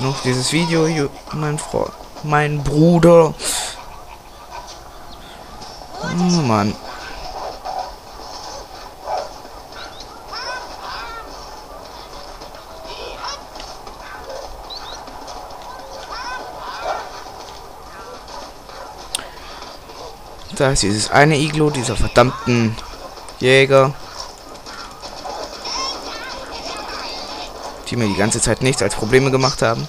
noch dieses Video, mein Freund, mein Bruder. Oh Mann. Da ist dieses eine Iglo, dieser verdammten Jäger. Die mir die ganze Zeit nichts als Probleme gemacht haben.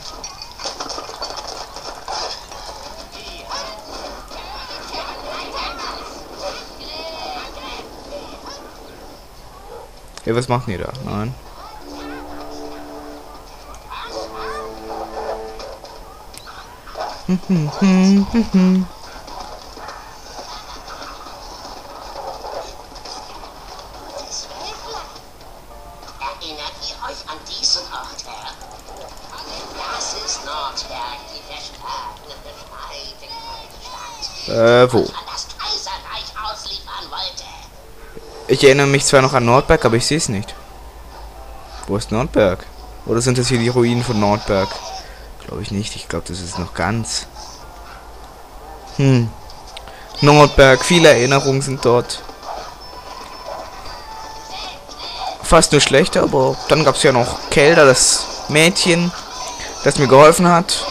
Ja, was machen die da? Nein. Erinnert ihr euch an diesen Ort, Herr? Das ist Nordberg, die verstärkte, befreite Stadt, Äh, wo? Ich erinnere mich zwar noch an Nordberg, aber ich sehe es nicht. Wo ist Nordberg? Oder sind das hier die Ruinen von Nordberg? Glaube ich nicht. Ich glaube, das ist noch ganz. Hm. Nordberg, viele Erinnerungen sind dort. Fast nur schlechte, aber dann gab es ja noch Kelder, das Mädchen, das mir geholfen hat.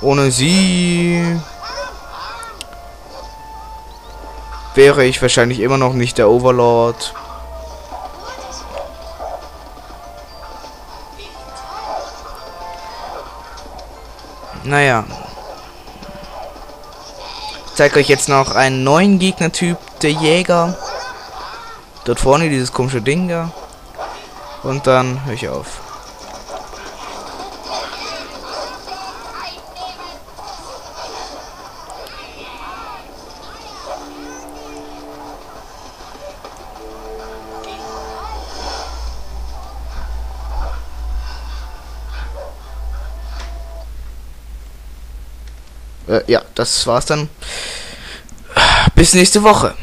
Ohne sie wäre ich wahrscheinlich immer noch nicht der Overlord. Naja. Ich zeige euch jetzt noch einen neuen Gegnertyp, der Jäger. Dort vorne dieses komische Ding da. Und dann höre ich auf. Äh, ja, das war's dann. Bis nächste Woche.